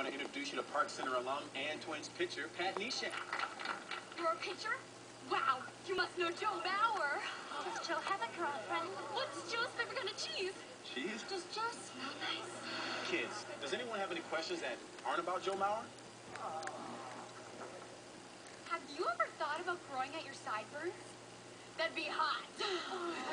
want to introduce you to Park Center alum and Twins pitcher Pat Neshek. You're a pitcher? Wow, you must know Joe Mauer. Does Joe have a girlfriend? What's Joe's favorite kind of cheese? Cheese? Does Joe smell nice? Kids, does anyone have any questions that aren't about Joe Mauer? Have you ever thought about growing out your sideburns? That'd be hot.